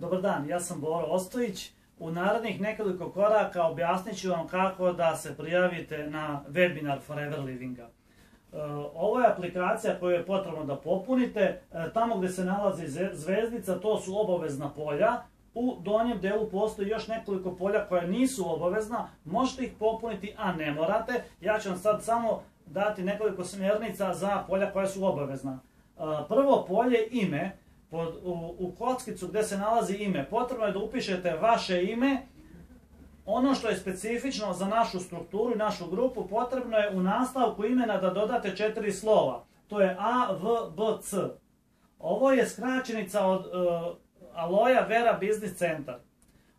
Dobar dan, ja sam Boro Ostojić. U narednih nekoliko koraka objasnit ću vam kako da se prijavite na webinar Forever Livinga. E, ovo je aplikacija koju je potrebno da popunite. E, tamo gdje se nalazi zvezdica, to su obavezna polja. U donjem delu postoji još nekoliko polja koja nisu obavezna. Možete ih popuniti, a ne morate. Ja ću vam sad samo dati nekoliko smjernica za polja koja su obavezna. E, prvo polje ime pod, u, u kockicu gdje se nalazi ime, potrebno je da upišete vaše ime, ono što je specifično za našu strukturu i našu grupu, potrebno je u nastavku imena da dodate četiri slova. To je A, V, B, C. Ovo je skraćenica od uh, Aloja Vera Business Center.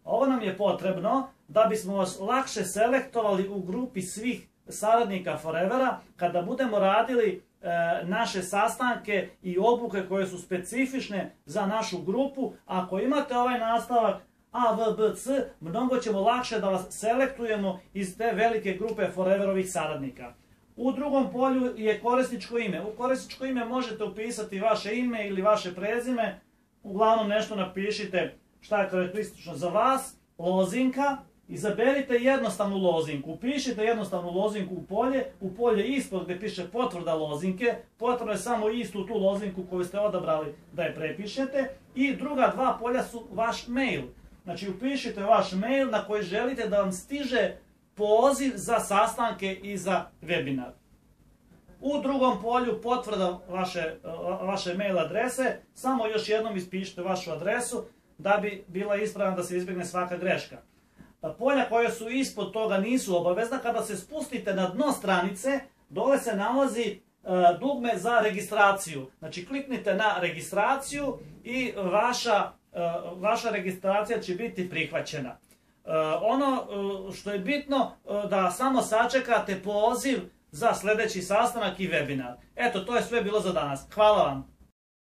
Ovo nam je potrebno da bismo vas lakše selektovali u grupi svih saradnika Forevera kada budemo radili naše sastanke i obuke koje su specifične za našu grupu. Ako imate ovaj nastavak AVBC, mnogo ćemo lakše da vas selektujemo iz te velike grupe Foreverovih saradnika. U drugom polju je korisničko ime. U korisničko ime možete upisati vaše ime ili vaše prezime. Uglavnom nešto napišite šta je karakteristično za vas. Lozinka, Izaberite jednostavnu lozinku, upišite jednostavnu lozinku u polje, u polje ispod gdje piše potvrda lozinke, potrebno je samo istu tu lozinku koju ste odabrali da je prepišete i druga dva polja su vaš mail. Znači upišite vaš mail na koji želite da vam stiže poziv za sastanke i za webinar. U drugom polju potvrda vaše, vaše mail adrese, samo još jednom ispišite vašu adresu da bi bila ispravna da se izbjegne svaka greška. Pa polja koja su ispod toga nisu obavezna. Kada se spustite na dno stranice, dole se nalazi e, dugme za registraciju. Znači kliknite na registraciju i vaša, e, vaša registracija će biti prihvaćena. E, ono što je bitno da samo sačekate poziv za sljedeći sastanak i webinar. Eto, to je sve bilo za danas. Hvala vam.